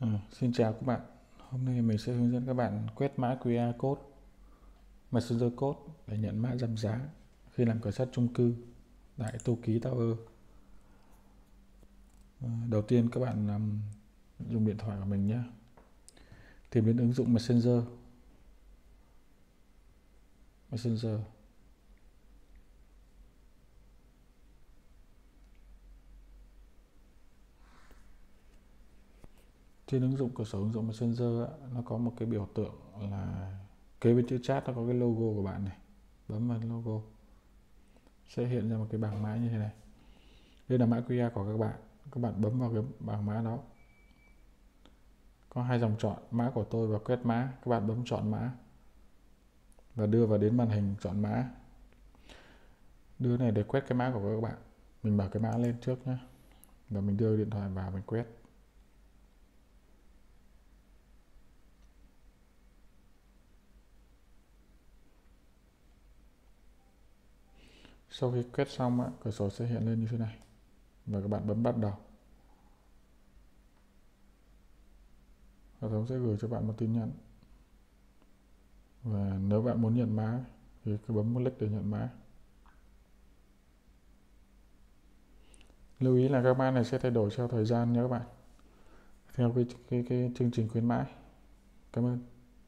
À, xin chào các bạn. Hôm nay mình sẽ hướng dẫn các bạn quét mã QR code Messenger code để nhận mã giảm giá khi làm cửa sắt chung cư tại Tô Ký Tower. À, đầu tiên các bạn um, dùng điện thoại của mình nhé. Tìm đến ứng dụng Messenger. Messenger. Trên ứng dụng, cửa sổ ứng dụng Messenger nó có một cái biểu tượng là kế bên chữ chat nó có cái logo của bạn này, bấm vào logo, sẽ hiện ra một cái bảng mã như thế này. Đây là mã QR của các bạn các bạn bấm vào cái bảng mã đó. Có hai dòng chọn, mã của tôi và quét mã, các bạn bấm chọn mã và đưa vào đến màn hình chọn mã. Đưa này để quét cái mã của các bạn, mình mở cái mã lên trước nhé và mình đưa điện thoại vào mình quét. Sau khi quét xong ạ, cửa sổ sẽ hiện lên như thế này. Và các bạn bấm bắt đầu. Hệ thống sẽ gửi cho bạn một tin nhắn. Và nếu bạn muốn nhận mã thì cứ bấm một click để nhận mã. Lưu ý là các mã này sẽ thay đổi theo thời gian nhé các bạn. Theo cái, cái, cái chương trình khuyến mãi. Cảm ơn.